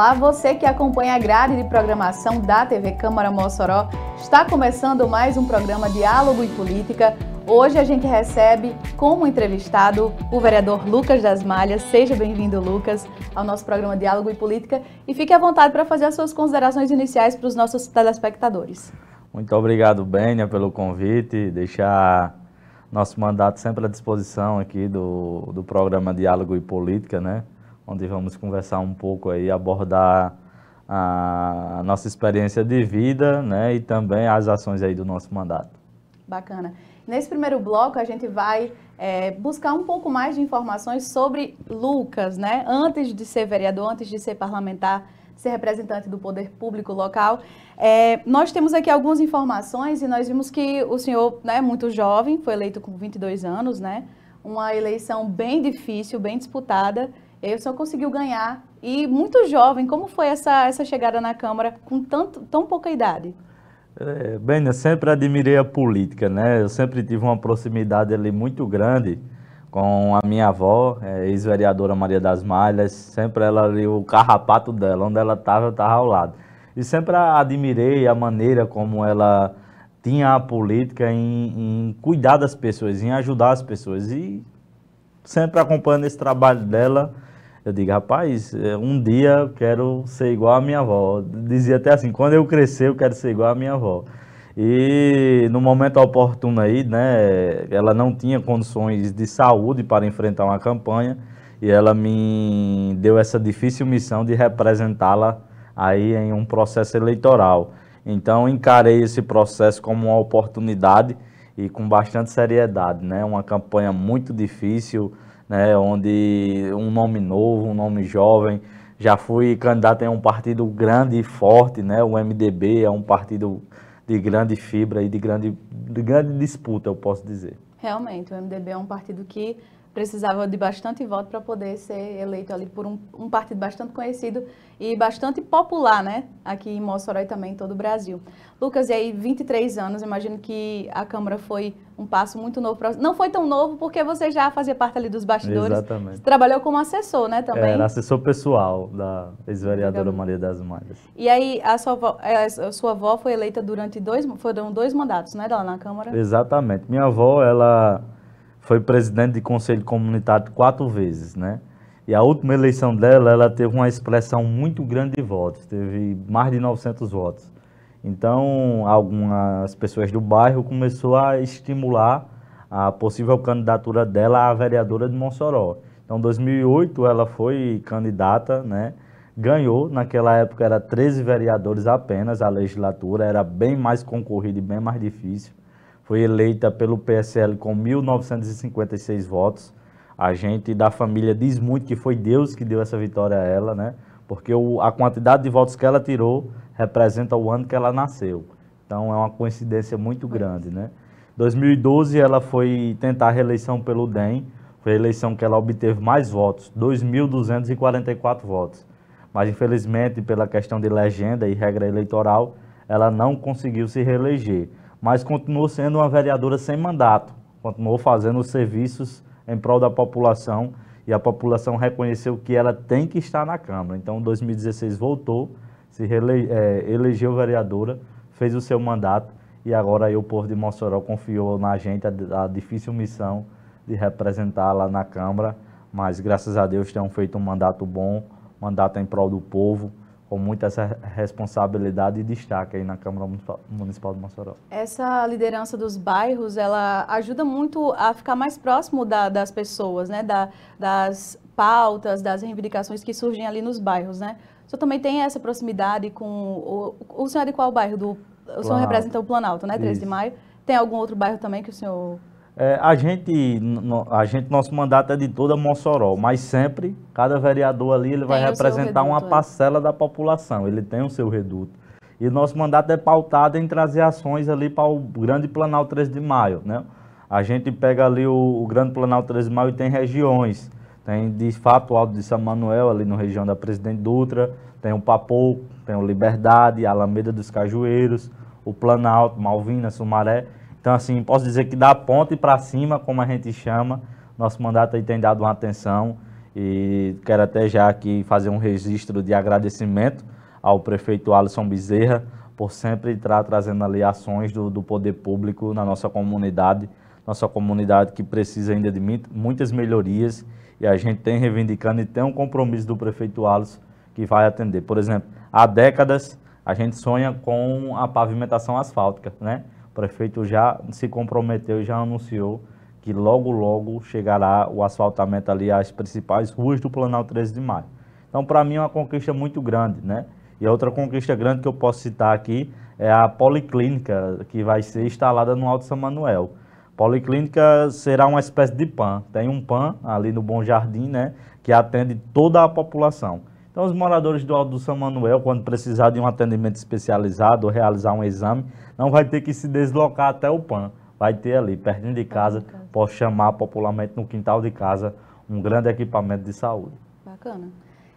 Olá, você que acompanha a grade de programação da TV Câmara Mossoró. Está começando mais um programa Diálogo e Política. Hoje a gente recebe como entrevistado o vereador Lucas das Malhas. Seja bem-vindo, Lucas, ao nosso programa Diálogo e Política e fique à vontade para fazer as suas considerações iniciais para os nossos telespectadores. Muito obrigado, Bênia, pelo convite. Deixar nosso mandato sempre à disposição aqui do, do programa Diálogo e Política, né? Onde vamos conversar um pouco aí, abordar a nossa experiência de vida, né, e também as ações aí do nosso mandato. Bacana. Nesse primeiro bloco a gente vai é, buscar um pouco mais de informações sobre Lucas, né, antes de ser vereador, antes de ser parlamentar, ser representante do poder público local. É, nós temos aqui algumas informações e nós vimos que o senhor é né, muito jovem, foi eleito com 22 anos, né? Uma eleição bem difícil, bem disputada. E o senhor conseguiu ganhar. E muito jovem, como foi essa, essa chegada na Câmara com tanto, tão pouca idade? É, bem, eu sempre admirei a política, né? Eu sempre tive uma proximidade ali muito grande com a minha avó, é, ex-vereadora Maria das Malhas, sempre ela ali, o carrapato dela, onde ela estava, eu estava ao lado. E sempre admirei a maneira como ela tinha a política em, em cuidar das pessoas, em ajudar as pessoas. E sempre acompanhando esse trabalho dela, eu digo, rapaz, é, um dia eu quero ser igual a minha avó. Dizia até assim, quando eu crescer eu quero ser igual a minha avó. E no momento oportuno aí, né, ela não tinha condições de saúde para enfrentar uma campanha e ela me deu essa difícil missão de representá-la aí em um processo eleitoral. Então encarei esse processo como uma oportunidade e com bastante seriedade, né? Uma campanha muito difícil, né, onde um nome novo, um nome jovem, já fui candidato em um partido grande e forte, né, o MDB é um partido de grande fibra e de grande, de grande disputa, eu posso dizer. Realmente, o MDB é um partido que precisava de bastante voto para poder ser eleito ali por um, um, partido bastante conhecido e bastante popular, né? Aqui em Mossoró e também em todo o Brasil. Lucas, e aí 23 anos, imagino que a Câmara foi um passo muito novo para Não foi tão novo porque você já fazia parte ali dos bastidores. Exatamente. Você trabalhou como assessor, né, também? Era assessor pessoal da ex-vereadora Maria das Malhas. E aí a sua, avó, é, a sua avó foi eleita durante dois, foram dois mandatos, né, lá na Câmara? Exatamente. Minha avó, ela foi presidente de conselho comunitário quatro vezes, né? E a última eleição dela, ela teve uma expressão muito grande de votos, teve mais de 900 votos. Então, algumas pessoas do bairro começou a estimular a possível candidatura dela à vereadora de Mossoró. Então, em 2008, ela foi candidata, né? Ganhou, naquela época era 13 vereadores apenas, a legislatura era bem mais concorrida e bem mais difícil foi eleita pelo PSL com 1.956 votos. A gente da família diz muito que foi Deus que deu essa vitória a ela, né? Porque o, a quantidade de votos que ela tirou representa o ano que ela nasceu. Então é uma coincidência muito grande, né? 2012 ela foi tentar a reeleição pelo DEM, foi a eleição que ela obteve mais votos, 2.244 votos. Mas infelizmente pela questão de legenda e regra eleitoral, ela não conseguiu se reeleger mas continuou sendo uma vereadora sem mandato, continuou fazendo os serviços em prol da população e a população reconheceu que ela tem que estar na Câmara. Então, em 2016 voltou, se é, elegeu vereadora, fez o seu mandato e agora aí o povo de Mossoró confiou na gente a, a difícil missão de representá-la na Câmara, mas graças a Deus tem feito um mandato bom, mandato em prol do povo, com muita essa responsabilidade e destaque aí na Câmara Municipal de Mossoró. Essa liderança dos bairros, ela ajuda muito a ficar mais próximo da, das pessoas, né? Da, das pautas, das reivindicações que surgem ali nos bairros, né? O senhor também tem essa proximidade com... O, o senhor é de qual bairro? Do, o senhor representa o Planalto, né? 13 de maio. Tem algum outro bairro também que o senhor é, a, gente, no, a gente, nosso mandato é de toda Mossoró, mas sempre, cada vereador ali, ele vai representar reduto, uma é. parcela da população, ele tem o seu reduto. E nosso mandato é pautado em trazer ações ali para o Grande Planalto 13 de Maio, né? A gente pega ali o, o Grande Planalto 13 de Maio e tem regiões. Tem de fato o Alto de São Manuel, ali na região da Presidente Dutra, tem o Papo, tem o Liberdade, a Alameda dos Cajueiros, o Planalto, Malvina, Sumaré. Então, assim, posso dizer que da ponte para cima, como a gente chama, nosso mandato aí tem dado uma atenção E quero até já aqui fazer um registro de agradecimento ao prefeito Alisson Bezerra por sempre estar trazendo ali ações do, do poder público na nossa comunidade, nossa comunidade que precisa ainda de muitas melhorias e a gente tem reivindicando e tem um compromisso do prefeito Alisson que vai atender. Por exemplo, há décadas a gente sonha com a pavimentação asfáltica, né? Prefeito já se comprometeu e já anunciou que logo, logo chegará o asfaltamento ali às principais ruas do Planalto 13 de Maio. Então, para mim, é uma conquista muito grande, né? E outra conquista grande que eu posso citar aqui é a policlínica que vai ser instalada no Alto São Manuel. Policlínica será uma espécie de PAN. Tem um PAN ali no Bom Jardim, né? Que atende toda a população. Então, os moradores do Alto do São Manuel, quando precisar de um atendimento especializado ou realizar um exame, não vai ter que se deslocar até o PAN vai ter ali, pertinho de casa, posso chamar popularmente no quintal de casa, um grande equipamento de saúde. Bacana.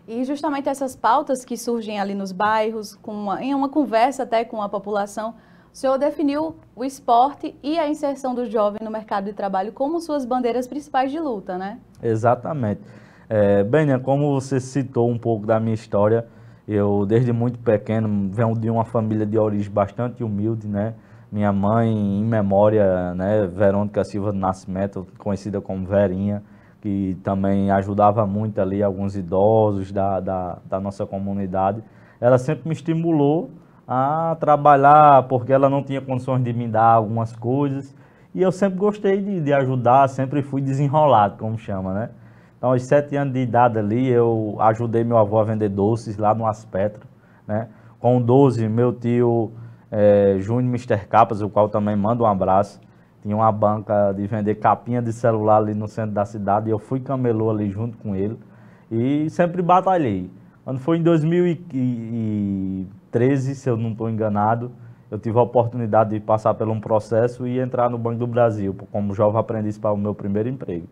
E justamente essas pautas que surgem ali nos bairros, uma, em uma conversa até com a população, o senhor definiu o esporte e a inserção do jovem no mercado de trabalho como suas bandeiras principais de luta, né? Exatamente. É, Benia, como você citou um pouco da minha história, eu desde muito pequeno venho de uma família de origem bastante humilde, né? Minha mãe, em memória, né, Verônica Silva do Nascimento, conhecida como Verinha, que também ajudava muito ali alguns idosos da, da, da nossa comunidade. Ela sempre me estimulou a trabalhar, porque ela não tinha condições de me dar algumas coisas. E eu sempre gostei de, de ajudar, sempre fui desenrolado, como chama, né? Então, aos sete anos de idade ali, eu ajudei meu avô a vender doces lá no Aspetro, né? Com 12, meu tio é, Júnior Mr. Capas, o qual também manda um abraço. Tinha uma banca de vender capinha de celular ali no centro da cidade e eu fui camelô ali junto com ele e sempre batalhei. Quando foi em 2013, se eu não estou enganado, eu tive a oportunidade de passar por um processo e entrar no Banco do Brasil como jovem aprendiz para o meu primeiro emprego.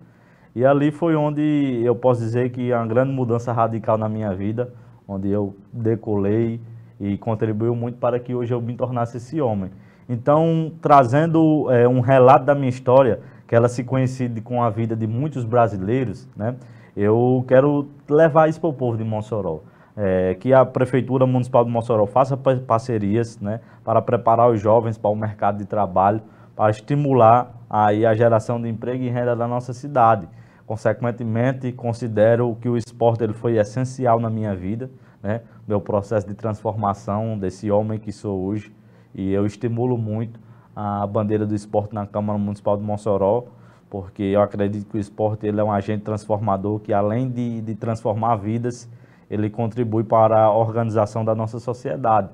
E ali foi onde eu posso dizer que uma grande mudança radical na minha vida, onde eu decolei, e contribuiu muito para que hoje eu me tornasse esse homem. Então, trazendo é, um relato da minha história, que ela se coincide com a vida de muitos brasileiros, né? Eu quero levar isso para o povo de Mossoró. É, que a Prefeitura Municipal de Mossoró faça parcerias né, para preparar os jovens para o mercado de trabalho, para estimular aí a geração de emprego e renda da nossa cidade. Consequentemente, considero que o esporte ele foi essencial na minha vida né, meu processo de transformação desse homem que sou hoje. E eu estimulo muito a bandeira do esporte na Câmara Municipal de Mossoró, porque eu acredito que o esporte ele é um agente transformador que, além de, de transformar vidas, ele contribui para a organização da nossa sociedade.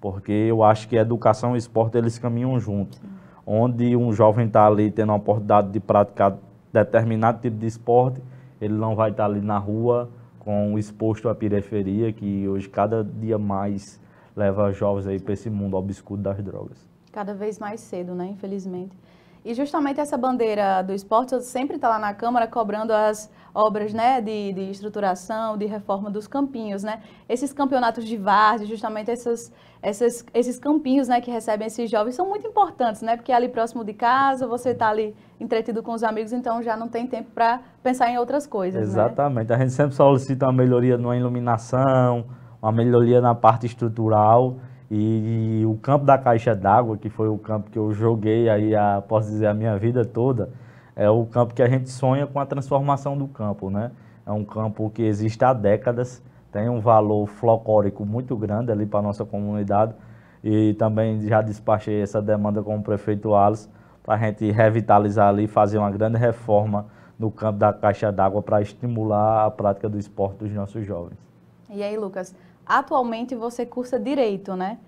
Porque eu acho que educação e esporte eles caminham juntos. Onde um jovem está ali tendo a oportunidade de praticar determinado tipo de esporte, ele não vai estar ali na rua com exposto à periferia, que hoje cada dia mais leva jovens aí para esse mundo obscuro das drogas. Cada vez mais cedo, né, infelizmente. E justamente essa bandeira do esporte sempre está lá na Câmara cobrando as obras né, de, de, estruturação, de reforma dos campinhos. Né? Esses campeonatos de várzea, justamente essas, essas, esses campinhos né, que recebem esses jovens são muito importantes, né? porque ali próximo de casa, você está ali entretido com os amigos, então já não tem tempo para pensar em outras coisas. Né? Exatamente. Né? A gente sempre solicita uma melhoria na iluminação, uma melhoria na parte estrutural. E, o campo da caixa d'água, que foi o campo que eu joguei aí, a, posso dizer, a minha vida toda, é o campo que a gente sonha com a transformação do campo, né? É um campo que existe há décadas, tem um valor folclórico muito grande ali para a nossa comunidade e também já despachei essa demanda com o prefeito Alice para a gente revitalizar ali, fazer uma grande reforma no campo da caixa d'água para estimular a prática do esporte dos nossos jovens. E aí, Lucas, atualmente você cursa Direito, né?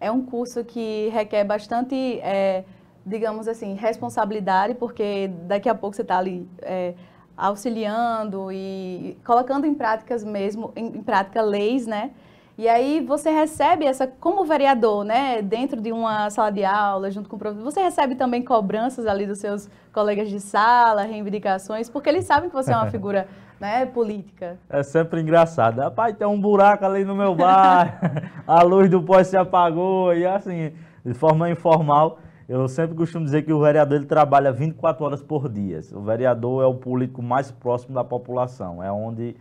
É um curso que requer bastante, é, digamos assim, responsabilidade, porque daqui a pouco você está ali é, auxiliando e colocando em práticas mesmo, em, em prática leis, né? E aí você recebe essa, como vereador, né, dentro de uma sala de aula, junto com o professor, você recebe também cobranças ali dos seus colegas de sala, reivindicações, porque eles sabem que você é uma figura né, política. É sempre engraçado. Rapaz, tem um buraco ali no meu bairro, a luz do poste se apagou, e assim, de forma informal. Eu sempre costumo dizer que o vereador ele trabalha 24 horas por dia. O vereador é o político mais próximo da população, é onde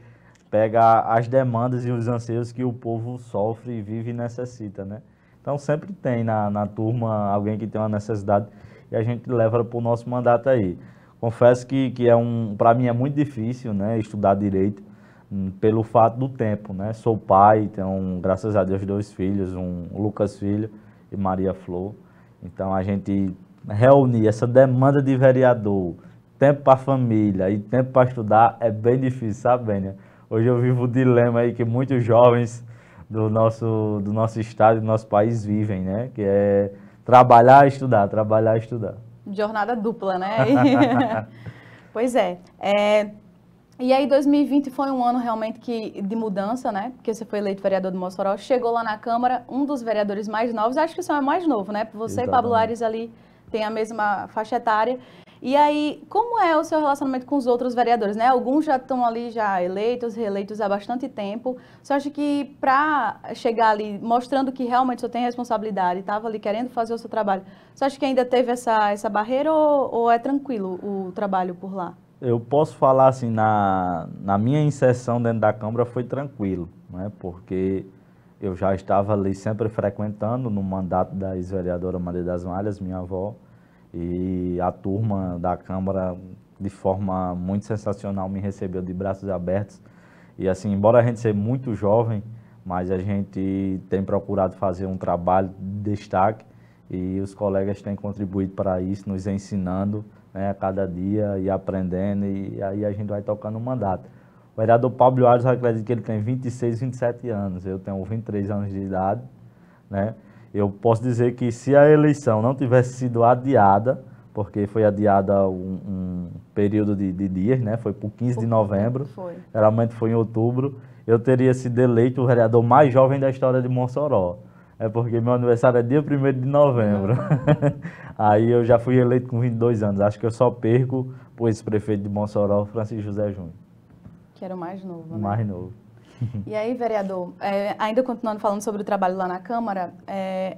pega as demandas e os anseios que o povo sofre, vive e necessita, né? Então sempre tem na, na turma alguém que tem uma necessidade e a gente leva para o nosso mandato aí. Confesso que, que é um, para mim é muito difícil, né, estudar direito hum, pelo fato do tempo, né? Sou pai, tenho, graças a Deus, dois filhos, um Lucas Filho e Maria Flor. Então a gente reunir essa demanda de vereador, tempo para a família e tempo para estudar é bem difícil, sabe, Bênia? Hoje eu vivo o dilema aí que muitos jovens do nosso, do nosso estado, do nosso país vivem, né? Que é trabalhar estudar, trabalhar estudar. Jornada dupla, né? pois é. é. E aí 2020 foi um ano realmente que, de mudança, né? Porque você foi eleito vereador do Mossoró, chegou lá na Câmara, um dos vereadores mais novos, acho que você é mais novo, né? Você Exatamente. e Pablo Ares ali têm a mesma faixa etária. E aí, como é o seu relacionamento com os outros vereadores, né? Alguns já estão ali já eleitos, reeleitos há bastante tempo. Você acha que para chegar ali mostrando que realmente você tem responsabilidade, estava ali querendo fazer o seu trabalho, você acha que ainda teve essa, essa barreira ou, ou é tranquilo o trabalho por lá? eu posso falar assim, na, na minha inserção dentro da Câmara foi tranquilo, né? porque eu já estava ali sempre frequentando no mandato da ex-vereadora Maria das Malhas, minha avó, e a turma da Câmara, de forma muito sensacional, me recebeu de braços abertos. E assim, embora a gente seja muito jovem, mas a gente tem procurado fazer um trabalho de destaque e os colegas têm contribuído para isso, nos ensinando né, a cada dia e aprendendo, e aí a gente vai tocando o mandato. O vereador Pablo eu acredito que ele tem 26, 27 anos, eu tenho 23 anos de idade, né? Eu posso dizer que se a eleição não tivesse sido adiada, porque foi adiada um, um período de, de, dias, né? Foi por 15 de novembro, foi. geralmente foi em outubro, eu teria sido eleito o vereador mais jovem da história de Mossoró. É porque meu aniversário é dia 1 de novembro. Uhum. Aí eu já fui eleito com 22 anos. Acho que eu só perco por esse prefeito de Mossoró, Francisco José Júnior. Que era o mais novo, né? Mais novo. E aí, vereador, é, ainda continuando falando sobre o trabalho lá na Câmara, é,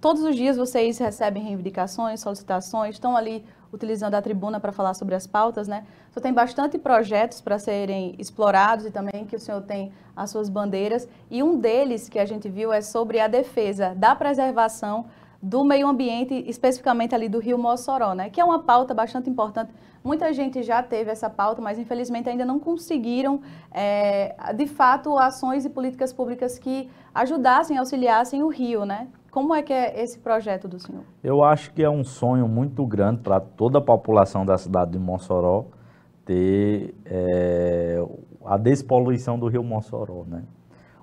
todos os dias vocês recebem reivindicações, solicitações, estão ali utilizando a tribuna para falar sobre as pautas, né? Senhor tem bastante projetos para serem explorados e também que o senhor tem as suas bandeiras. E um deles que a gente viu é sobre a defesa da preservação do meio ambiente, especificamente ali do Rio Mossoró, né? Que é uma pauta bastante importante. Muita gente já teve essa pauta, mas infelizmente ainda não conseguiram, é, de fato, ações e políticas públicas que ajudassem, auxiliassem o Rio, né? Como é que é esse projeto do senhor? Eu acho que é um sonho muito grande para toda a população da cidade de Mossoró ter é, a despoluição do rio Mossoró, né?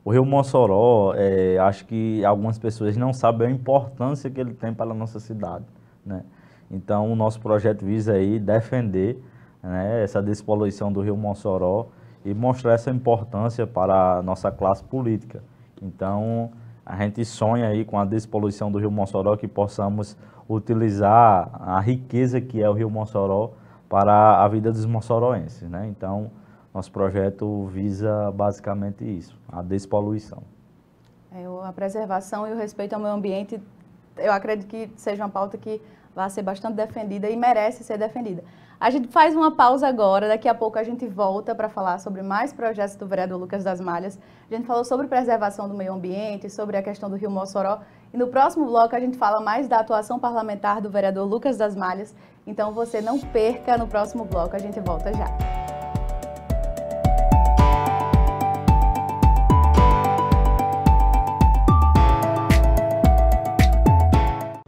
O rio Mossoró, é, acho que algumas pessoas não sabem a importância que ele tem para a nossa cidade, né? Então, o nosso projeto visa aí defender né, essa despoluição do rio Mossoró e mostrar essa importância para a nossa classe política. Então, a gente sonha aí com a despoluição do Rio Mossoró, que possamos utilizar a riqueza que é o Rio Mossoró para a vida dos moçoroenses, né? Então, nosso projeto visa basicamente isso, a despoluição. É, a preservação e o respeito ao meio ambiente, eu acredito que seja uma pauta que vai ser bastante defendida e merece ser defendida. A gente faz uma pausa agora, daqui a pouco a gente volta para falar sobre mais projetos do vereador Lucas das Malhas. A gente falou sobre preservação do meio ambiente, sobre a questão do Rio Mossoró. E no próximo bloco a gente fala mais da atuação parlamentar do vereador Lucas das Malhas. Então você não perca no próximo bloco, a gente volta já.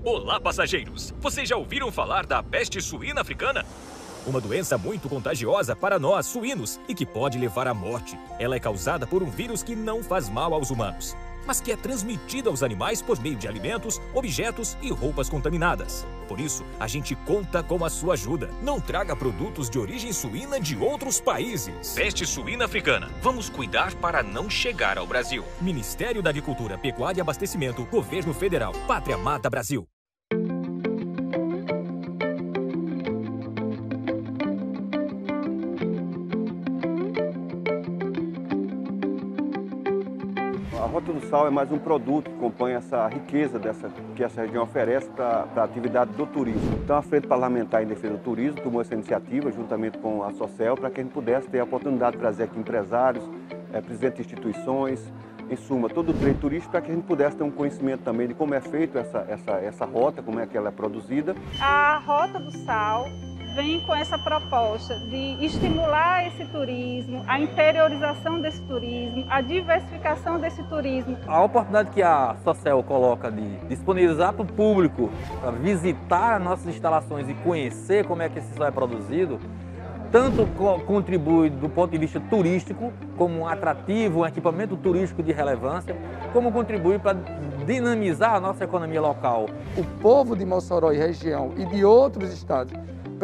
Olá, passageiros! Vocês já ouviram falar da peste suína africana? Uma doença muito contagiosa para nós, suínos, e que pode levar à morte. Ela é causada por um vírus que não faz mal aos humanos, mas que é transmitido aos animais por meio de alimentos, objetos e roupas contaminadas. Por isso, a gente conta com a sua ajuda. Não traga produtos de origem suína de outros países. Peste suína africana. Vamos cuidar para não chegar ao Brasil. Ministério da Agricultura, Pecuária e Abastecimento, Governo Federal, Pátria Mata Brasil. Sal é mais um produto que compõe essa riqueza dessa, que essa região oferece para a atividade do turismo. Então, a Frente Parlamentar em Defesa do Turismo tomou essa iniciativa, juntamente com a Sociel, para que a gente pudesse ter a oportunidade de trazer aqui empresários, é, presidentes de instituições, em suma, todo o trade turístico para que a gente pudesse ter um conhecimento também de como é feito essa, essa, essa rota, como é que ela é produzida. A Rota do Sal vem com essa proposta de estimular esse turismo, a interiorização desse turismo, a diversificação desse turismo. A oportunidade que a Sociel coloca de disponibilizar para o público para visitar as nossas instalações e conhecer como é que esse sal é produzido, tanto contribui do ponto de vista turístico, como um atrativo, um equipamento turístico de relevância, como contribui para dinamizar a nossa economia local. O povo de Mossoró e região e de outros estados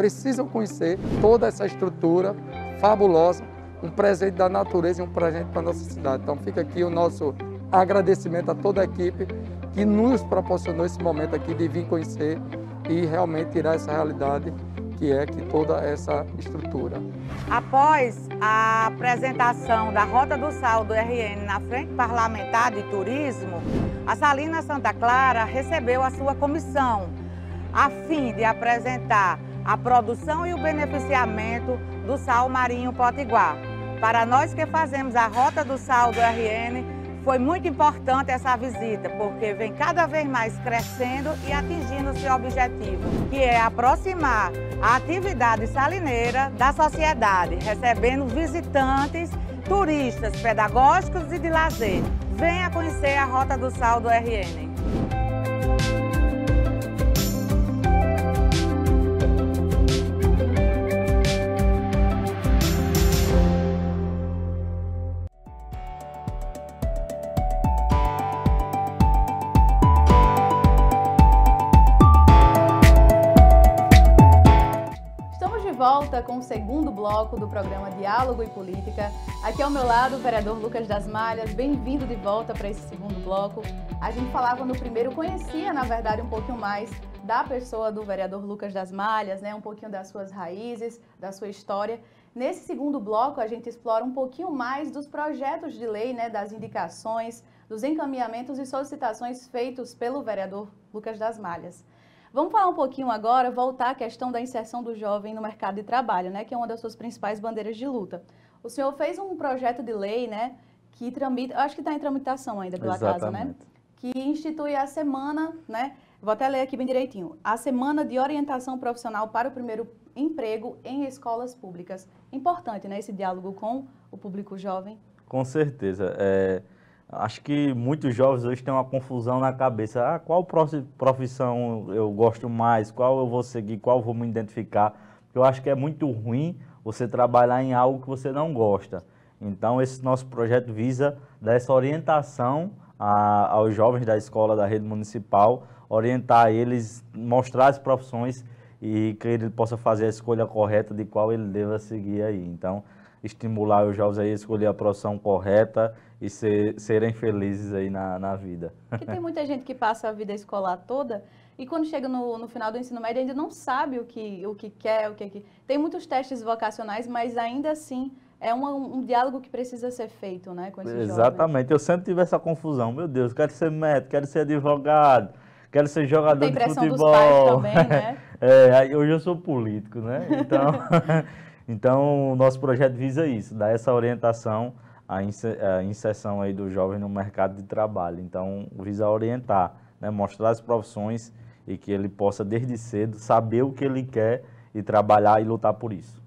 precisam conhecer toda essa estrutura fabulosa, um presente da natureza e um presente para a nossa cidade. Então fica aqui o nosso agradecimento a toda a equipe que nos proporcionou esse momento aqui de vir conhecer e realmente tirar essa realidade que é que toda essa estrutura. Após a apresentação da Rota do Sal do RN na Frente Parlamentar de Turismo, a Salina Santa Clara recebeu a sua comissão a fim de apresentar a produção e o beneficiamento do sal marinho potiguar. Para nós que fazemos a Rota do Sal do RN, foi muito importante essa visita, porque vem cada vez mais crescendo e atingindo seu objetivo, que é aproximar a atividade salineira da sociedade, recebendo visitantes, turistas pedagógicos e de lazer. Venha conhecer a Rota do Sal do RN. Segundo bloco do programa Diálogo e Política. Aqui ao meu lado o vereador Lucas das Malhas. Bem-vindo de volta para esse segundo bloco. A gente falava no primeiro, conhecia na verdade um pouquinho mais da pessoa do vereador Lucas das Malhas, né? Um pouquinho das suas raízes, da sua história. Nesse segundo bloco, a gente explora um pouquinho mais dos projetos de lei, né, das indicações, dos encaminhamentos e solicitações feitos pelo vereador Lucas das Malhas. Vamos falar um pouquinho agora, voltar à questão da inserção do jovem no mercado de trabalho, né, que é uma das suas principais bandeiras de luta. O senhor fez um projeto de lei, né, que tramita, acho que está em tramitação ainda pela Exatamente. casa, né, que institui a semana, né, vou até ler aqui bem direitinho, a semana de orientação profissional para o primeiro emprego em escolas públicas. Importante, né, esse diálogo com o público jovem. Com certeza. É... Acho que muitos jovens hoje têm uma confusão na cabeça. Ah, qual profissão eu gosto mais? Qual eu vou seguir? Qual vou me identificar? Eu acho que é muito ruim você trabalhar em algo que você não gosta. Então, esse nosso projeto visa dar essa orientação a, aos jovens da escola da rede municipal, orientar eles, mostrar as profissões e que ele possa fazer a escolha correta de qual ele deva seguir aí. Então, estimular os jovens a escolher a profissão correta e ser, serem felizes aí na, na vida. Porque tem muita gente que passa a vida escolar toda e quando chega no, no final do ensino médio ainda não sabe o que, o que quer, o que, que... Tem muitos testes vocacionais, mas ainda assim é um, um diálogo que precisa ser feito né, com esses Exatamente. Jovens. Eu sempre tive essa confusão. Meu Deus, quero ser médico, quero ser advogado, quero ser jogador de futebol. Dos pais também, né? é, hoje eu sou político, né? Então, então o nosso projeto visa isso, dar essa orientação a inserção aí do jovem no mercado de trabalho. Então, visa orientar, né, mostrar as profissões e que ele possa, desde cedo, saber o que ele quer e trabalhar e lutar por isso.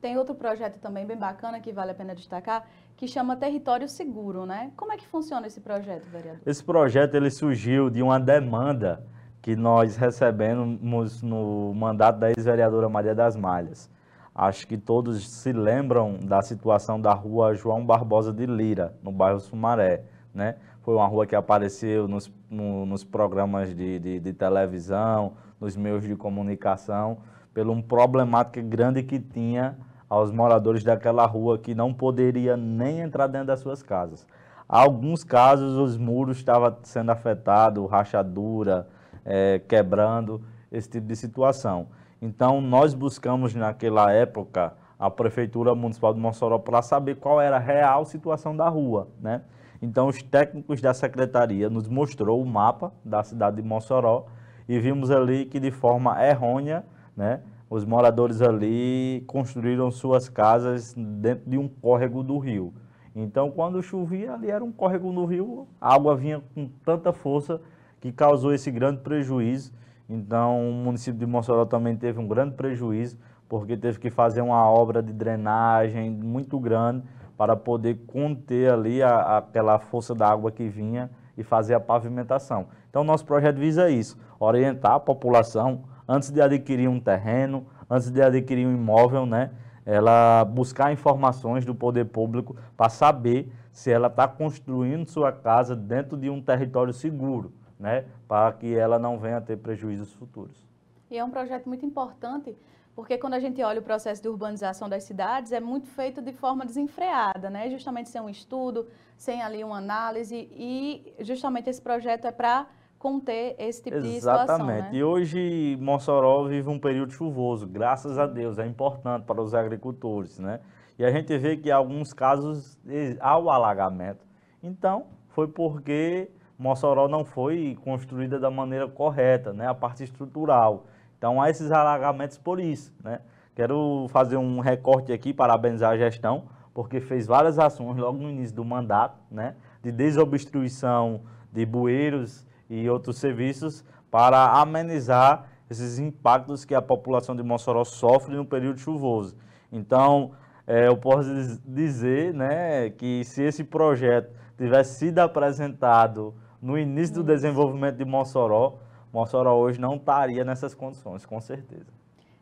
Tem outro projeto também bem bacana que vale a pena destacar, que chama Território Seguro, né? Como é que funciona esse projeto, vereador? Esse projeto ele surgiu de uma demanda que nós recebemos no mandato da ex-vereadora Maria das Malhas. Acho que todos se lembram da situação da rua João Barbosa de Lira, no bairro Sumaré. Né? Foi uma rua que apareceu nos, no, nos programas de, de, de, televisão, nos meios de comunicação, pelo um problemática grande que tinha aos moradores daquela rua que não poderia nem entrar dentro das suas casas. Alguns casos os muros estavam sendo afetados, rachadura, é, quebrando, esse tipo de situação. Então, nós buscamos naquela época a Prefeitura Municipal de Mossoró para saber qual era a real situação da rua, né? Então, os técnicos da secretaria nos mostrou o mapa da cidade de Mossoró e vimos ali que de forma errônea, né, os moradores ali construíram suas casas dentro de um córrego do rio. Então, quando chovia, ali era um córrego no rio, a água vinha com tanta força que causou esse grande prejuízo. Então, o município de Mossoró também teve um grande prejuízo, porque teve que fazer uma obra de drenagem muito grande para poder conter ali a, aquela força da água que vinha e fazer a pavimentação. Então, nosso projeto visa isso, orientar a população antes de adquirir um terreno, antes de adquirir um imóvel, né? Ela buscar informações do poder público para saber se ela está construindo sua casa dentro de um território seguro, né? Para que ela não venha a ter prejuízos futuros. E é um projeto muito importante porque quando a gente olha o processo de urbanização das cidades, é muito feito de forma desenfreada, né? Justamente sem um estudo, sem ali uma análise, e justamente esse projeto é para conter esse tipo Exatamente. de situação. Exatamente. Né? E hoje Mossoró vive um período chuvoso, graças a Deus, é importante para os agricultores, né? E a gente vê que em alguns casos há o alagamento. Então, foi porque Mossoró não foi construída da maneira correta, né? A parte estrutural. Então há esses alagamentos por isso, né? Quero fazer um recorte aqui, parabenizar a gestão, porque fez várias ações logo no início do mandato, né? De desobstruição de bueiros e outros serviços para amenizar esses impactos que a população de Mossoró sofre no período chuvoso. Então, é, eu posso dizer né, que se esse projeto tivesse sido apresentado no início do desenvolvimento de Mossoró, Mossoró hoje não estaria nessas condições, com certeza.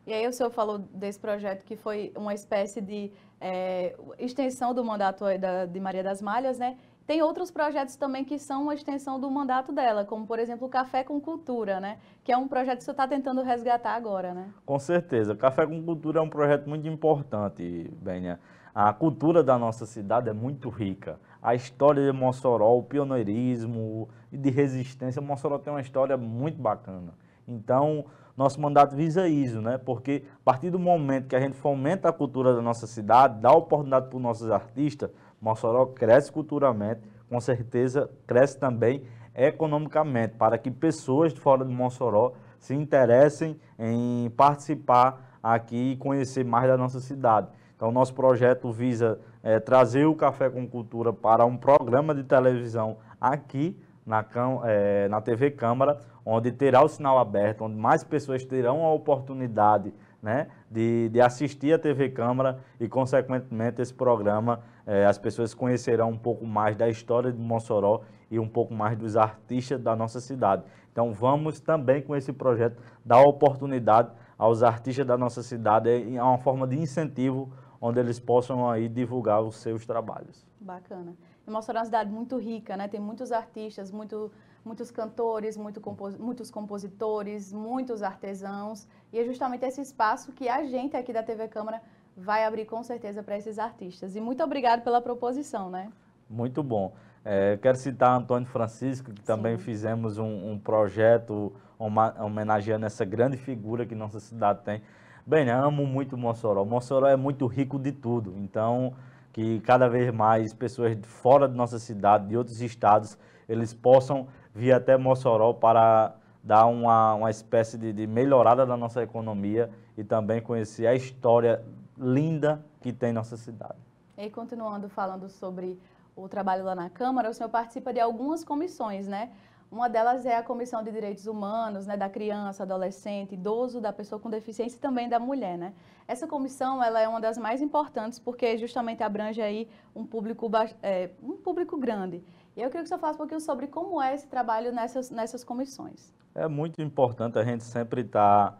E aí o senhor falou desse projeto que foi uma espécie de é, extensão do mandato da, de Maria das Malhas, né? Tem outros projetos também que são uma extensão do mandato dela, como por exemplo o Café com Cultura, né? Que é um projeto que você está tentando resgatar agora, né? Com certeza. Café com Cultura é um projeto muito importante, Benia. A cultura da nossa cidade é muito rica. A história de Mossoró, o pioneirismo e de resistência, Mossoró tem uma história muito bacana. Então, nosso mandato visa isso, né? Porque a partir do momento que a gente fomenta a cultura da nossa cidade, dá oportunidade para os nossos artistas, Mossoró cresce culturalmente, com certeza cresce também economicamente, para que pessoas de fora de Mossoró se interessem em participar aqui e conhecer mais da nossa cidade. Então, nosso projeto visa é, trazer o Café com Cultura para um programa de televisão aqui na, é, na TV Câmara, onde terá o sinal aberto, onde mais pessoas terão a oportunidade né, de, de assistir a TV Câmara e, consequentemente, esse programa, é, as pessoas conhecerão um pouco mais da história de Mossoró e um pouco mais dos artistas da nossa cidade. Então, vamos também com esse projeto dar oportunidade aos artistas da nossa cidade, é uma forma de incentivo onde eles possam aí divulgar os seus trabalhos. Bacana. E Mossoró é uma cidade muito rica, né? Tem muitos artistas, muito, muitos cantores, muito compos muitos compositores, muitos artesãos. E é justamente esse espaço que a gente aqui da TV Câmara vai abrir com certeza para esses artistas. E muito obrigado pela proposição, né? Muito bom. É, quero citar Antônio Francisco, que também Sim. fizemos um, um projeto homenageando essa grande figura que nossa cidade tem. Bem, amo muito Mossoró. Mossoró é muito rico de tudo, então que cada vez mais pessoas fora de nossa cidade, de outros estados, eles possam vir até Mossoró para dar uma, uma espécie de, de melhorada da nossa economia e também conhecer a história linda que tem nossa cidade. E continuando falando sobre o trabalho lá na Câmara, o senhor participa de algumas comissões, né? Uma delas é a Comissão de Direitos Humanos, né, da criança, adolescente, idoso, da pessoa com deficiência e também da mulher, né? Essa comissão, ela é uma das mais importantes porque justamente abrange aí um público, é, um público grande. E eu queria que você falasse um pouquinho sobre como é esse trabalho nessas, nessas comissões. É muito importante a gente sempre estar tá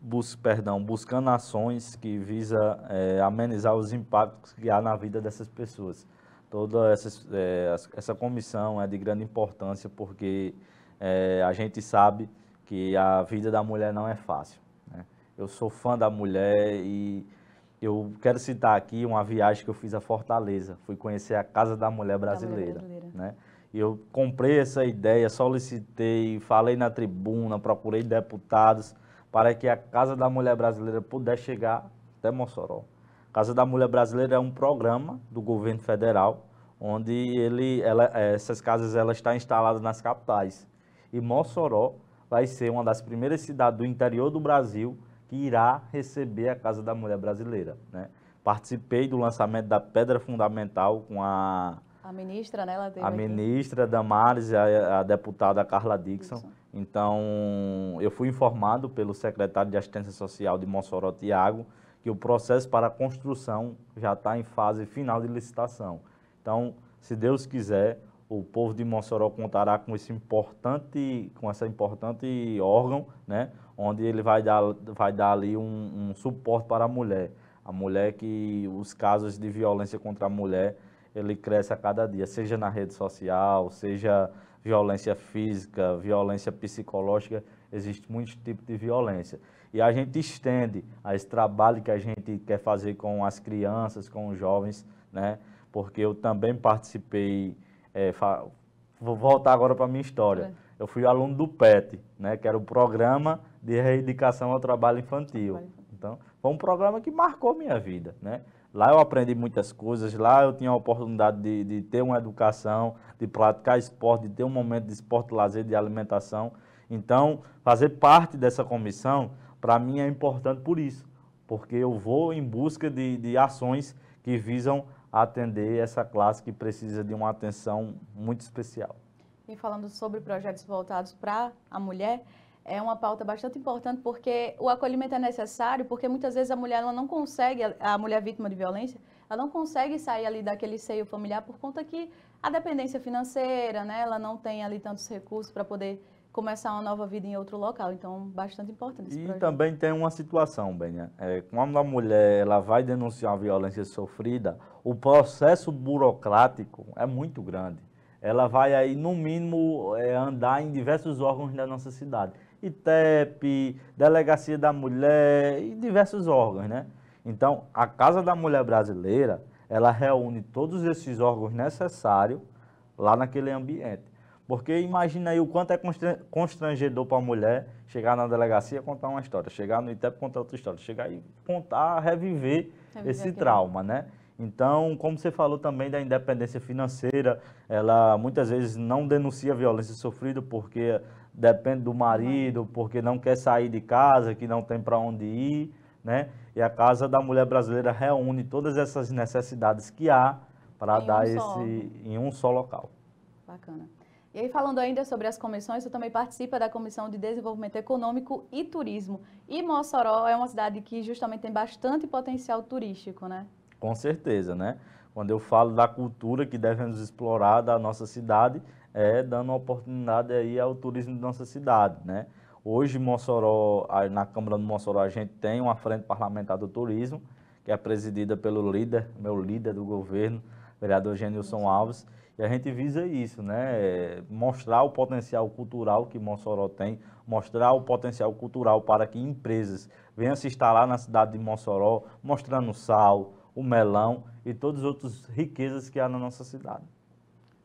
bus, perdão, buscando ações que visa é, amenizar os impactos que há na vida dessas pessoas. Toda essa, é, essa comissão é de grande importância porque é, a gente sabe que a vida da mulher não é fácil. Né? Eu sou fã da mulher e eu quero citar aqui uma viagem que eu fiz a Fortaleza. Fui conhecer a Casa da Mulher Brasileira. Da mulher brasileira. Né? E eu comprei essa ideia, solicitei, falei na tribuna, procurei deputados para que a Casa da Mulher Brasileira pudesse chegar até Mossoró. Casa da Mulher Brasileira é um programa do governo federal, onde ele, ela, essas casas estão instaladas nas capitais. E Mossoró vai ser uma das primeiras cidades do interior do Brasil que irá receber a Casa da Mulher Brasileira. Né? Participei do lançamento da Pedra Fundamental com a... A ministra, né? Ela a aqui. ministra Damares e a, a deputada Carla Dixon. Dixon. Então, eu fui informado pelo secretário de Assistência Social de Mossoró, Tiago, que o processo para a construção já está em fase final de licitação. Então, se Deus quiser, o povo de Mossoró contará com esse importante, com essa importante órgão, né, onde ele vai dar, vai dar ali um, um suporte para a mulher. A mulher que os casos de violência contra a mulher, ele cresce a cada dia, seja na rede social, seja violência física, violência psicológica, existe muitos tipos de violência. E a gente estende a esse trabalho que a gente quer fazer com as crianças, com os jovens, né? Porque eu também participei, é, vou voltar agora para a minha história. É. Eu fui aluno do PET, né? Que era o Programa de Reeducação ao Trabalho Infantil. Então, foi um programa que marcou minha vida, né? Lá eu aprendi muitas coisas, lá eu tinha a oportunidade de, de ter uma educação, de praticar esporte, de ter um momento de esporte, lazer, de alimentação. Então, fazer parte dessa comissão para mim é importante por isso, porque eu vou em busca de, de ações que visam atender essa classe que precisa de uma atenção muito especial. E falando sobre projetos voltados para a mulher, é uma pauta bastante importante porque o acolhimento é necessário, porque muitas vezes a mulher ela não consegue, a mulher vítima de violência, ela não consegue sair ali daquele seio familiar por conta que a dependência financeira, né, ela não tem ali tantos recursos para poder começar uma nova vida em outro local. Então, bastante importante esse E projeto. também tem uma situação, Benha. É, quando a mulher ela vai denunciar uma violência sofrida, o processo burocrático é muito grande. Ela vai aí, no mínimo, é, andar em diversos órgãos da nossa cidade. ITEP, Delegacia da Mulher e diversos órgãos, né? Então, a Casa da Mulher Brasileira, ela reúne todos esses órgãos necessários lá naquele ambiente. Porque imagina aí o quanto é constrangedor para a mulher chegar na delegacia e contar uma história, chegar no ITEP contar outra história, chegar e contar, reviver, reviver esse trauma, né? Então, como você falou também da independência financeira, ela muitas vezes não denuncia violência sofrida porque depende do marido, porque não quer sair de casa, que não tem para onde ir, né? E a Casa da Mulher Brasileira reúne todas essas necessidades que há para dar um esse em um só local. Bacana. E aí, falando ainda sobre as comissões, você também participa da Comissão de Desenvolvimento Econômico e Turismo. E Mossoró é uma cidade que justamente tem bastante potencial turístico, né? Com certeza, né? Quando eu falo da cultura que devemos explorar da nossa cidade, é dando oportunidade aí ao turismo de nossa cidade, né? Hoje, Mossoró, na Câmara do Mossoró, a gente tem uma frente parlamentar do turismo, que é presidida pelo líder, meu líder do governo, vereador Genilson Alves, e a gente visa isso, né? Mostrar o potencial cultural que Mossoró tem, mostrar o potencial cultural para que empresas venham se instalar na cidade de Mossoró, mostrando o sal, o melão e todas as outras riquezas que há na nossa cidade.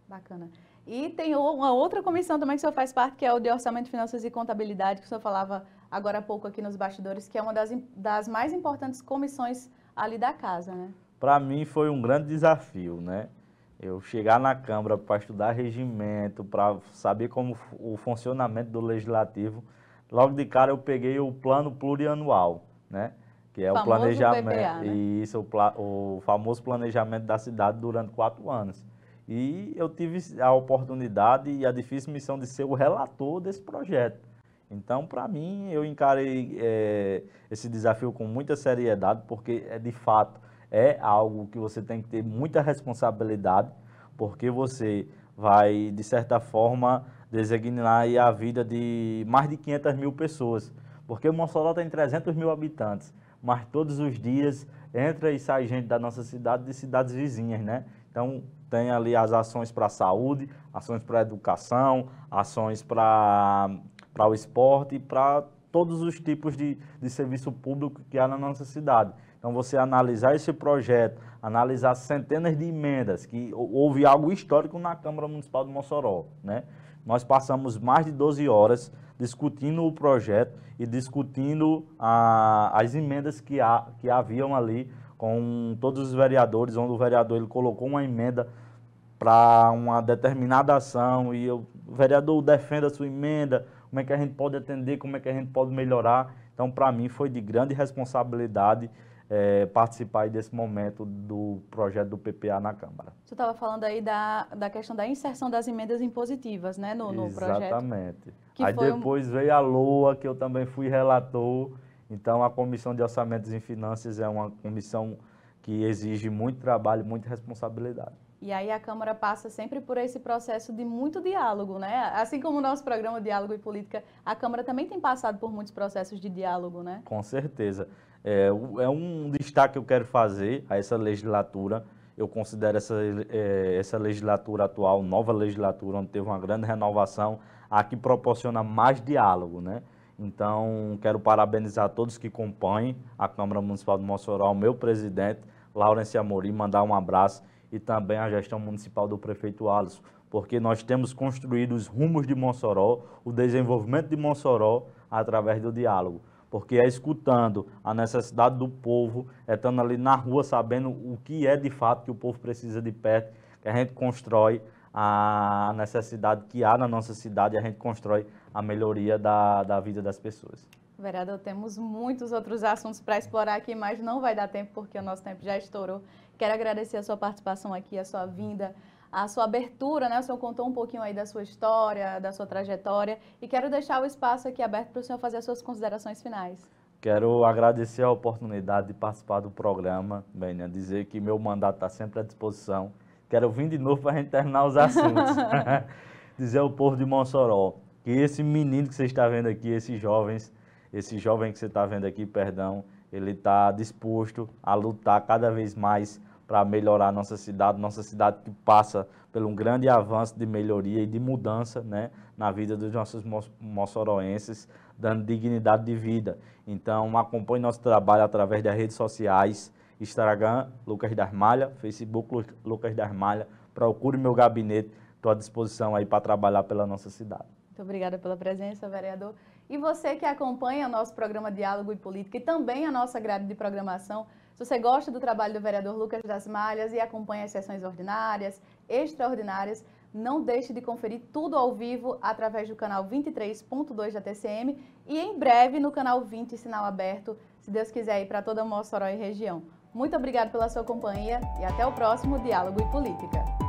Bacana. E tem uma outra comissão também que o senhor faz parte, que é o de Orçamento, Finanças e Contabilidade, que o senhor falava agora há pouco aqui nos bastidores, que é uma das, das mais importantes comissões ali da casa, né? Para mim foi um grande desafio, né? Eu chegar na Câmara para estudar regimento, para saber como o funcionamento do Legislativo, logo de cara eu peguei o plano plurianual, né? Que é o, o planejamento, PPA, né? isso, o, o famoso planejamento da cidade durante quatro anos. E eu tive a oportunidade e a difícil missão de ser o relator desse projeto. Então, para mim, eu encarei é, esse desafio com muita seriedade, porque é de fato é algo que você tem que ter muita responsabilidade, porque você vai, de certa forma, designar a vida de mais de 500 mil pessoas. Porque Mossoró tem 300 mil habitantes, mas todos os dias entra e sai gente da nossa cidade de cidades vizinhas, né? Então, tem ali as ações para a saúde, ações para a educação, ações para o esporte, para todos os tipos de, de serviço público que há na nossa cidade. Então, você analisar esse projeto, analisar centenas de emendas, que houve algo histórico na Câmara Municipal de Mossoró. Né? Nós passamos mais de 12 horas discutindo o projeto e discutindo ah, as emendas que, há, que haviam ali com todos os vereadores, onde o vereador ele colocou uma emenda para uma determinada ação e eu, o vereador defenda a sua emenda, como é que a gente pode atender, como é que a gente pode melhorar. Então, para mim, foi de grande responsabilidade é, participar desse momento do projeto do PPA na Câmara. Você estava falando aí da, da questão da inserção das emendas impositivas né, no, no projeto. Exatamente. aí depois um... veio a LOA, que eu também fui relator. Então, a Comissão de Orçamentos e Finanças é uma comissão que exige muito trabalho, muita responsabilidade. E aí a Câmara passa sempre por esse processo de muito diálogo, né? Assim como o nosso programa Diálogo e Política, a Câmara também tem passado por muitos processos de diálogo, né? Com certeza. É, é um destaque que eu quero fazer a essa legislatura. Eu considero essa, é, essa legislatura atual, nova legislatura, onde teve uma grande renovação, a que proporciona mais diálogo, né? Então, quero parabenizar todos que compõem a Câmara Municipal de Mossoró, o meu presidente, Laurence Amorim, mandar um abraço e também a gestão municipal do prefeito Alisson, porque nós temos construído os rumos de Mossoró, o desenvolvimento de Mossoró através do diálogo. Porque é escutando a necessidade do povo, é estando ali na rua sabendo o que é de fato que o povo precisa de perto, que a gente constrói a necessidade que há na nossa cidade e a gente constrói a melhoria da, da vida das pessoas. Vereador, temos muitos outros assuntos para explorar aqui, mas não vai dar tempo porque o nosso tempo já estourou. Quero agradecer a sua participação aqui, a sua vinda, a sua abertura, né? O senhor contou um pouquinho aí da sua história, da sua trajetória e quero deixar o espaço aqui aberto para o senhor fazer as suas considerações finais. Quero agradecer a oportunidade de participar do programa, Benia, dizer que meu mandato está sempre à disposição. Quero vir de novo para a gente terminar os assuntos. dizer ao povo de Mossoró que esse menino que você está vendo aqui, esses jovens, esse jovem que você está vendo aqui, perdão, ele está disposto a lutar cada vez mais para melhorar nossa cidade, nossa cidade que passa por um grande avanço de melhoria e de mudança né, na vida dos nossos moçoroenses, dando dignidade de vida. Então, acompanhe nosso trabalho através das redes sociais, Instagram, Lucas Darmalha, Facebook, Lucas Darmalha, procure meu gabinete, estou à disposição aí para trabalhar pela nossa cidade. Muito obrigada pela presença, vereador. E você que acompanha o nosso programa Diálogo e Política e também a nossa grade de programação, se você gosta do trabalho do vereador Lucas das Malhas e acompanha as sessões ordinárias, extraordinárias, não deixe de conferir tudo ao vivo através do canal 23.2 da TCM e em breve no canal 20 Sinal Aberto, se Deus quiser ir para toda Mossoró e região. Muito obrigado pela sua companhia e até o próximo Diálogo e Política.